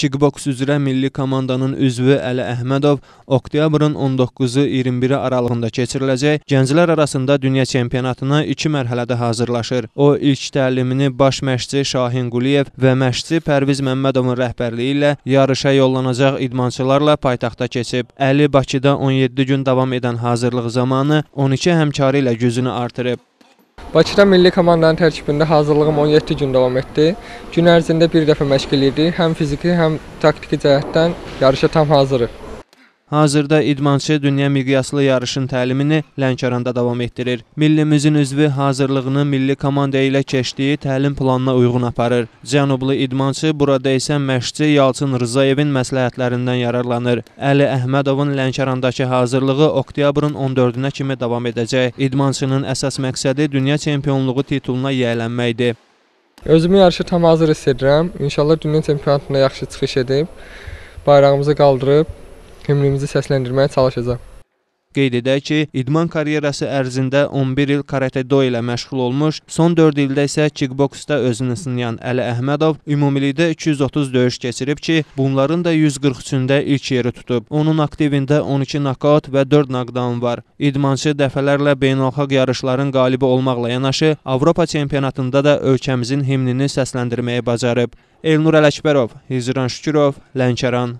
Kickboks üzrə milli komandanın üzvü Əli Əhmədov oktyabrın 19-u 21-i aralığında keçiriləcək gənclər arasında dünya çempionatına 2 mərhələdə hazırlaşır. O ilk təlimini baş məşqçi Şahin Quliyev və məşqçi Pərviz Məmmədovun rəhbərliyi ilə yarışa yollanacaq idmançılarla paytaxtda keçib. Əli Bakıda 17 gün davam edən hazırlıq zamanı 12 həmkarı ilə gücünü artırıb. Bakıda milli komandanın tərkibində hazırlığım 17 gün davam etdi. Gün ərzində bir dəfə məşq eləyirdik. Həm fiziki, həm taktiki cəhətdən yarışa tam hazırıq. Hazırda idmançı dünya miqyaslı yarışın təlimini Lənkəranda davam etdirir. Millimizin üzvü hazırlığını milli komanda ilə keçdiyi təlim planına uyğun aparır. Cənublu idmançı burada isə məşqçi Yalçın Rızayevin məsləhətlərindən yararlanır. Əli Əhmədovun Lənkərandakı hazırlığı oktyabrın 14-nə kimi davam edəcək. İdmançının əsas məqsədi dünya çempionluğu tituluna yiyələnməkdir. Özümü yarışa tam hazır hiss edirəm. İnşallah dünya çempionatında yaxşı çıxış edib bayrağımızı qaldırıb himnimizi səsləndirməyə çalışacağam. Qeyd edək ki, idman karyerası ərzində 11 il karate-do ilə məşğul olmuş, son 4 ildə isə kickboksda özünü sınayan Əli Əhmədov ümumilikdə 230 döyüş keçirib ki, bunların da 143-ündə ilk yeri tutub. Onun aktivində 12 nokaut və 4 knockdown var. İdmançı dəfələrlə beynəlxalq yarışların qalibi olmaqla yanaşı, Avropa çempionatında da ölkəmizin himnini səsləndirməyi bacarıb. Elnur Ələkbərov, Hizran Şükürov, Lənkəran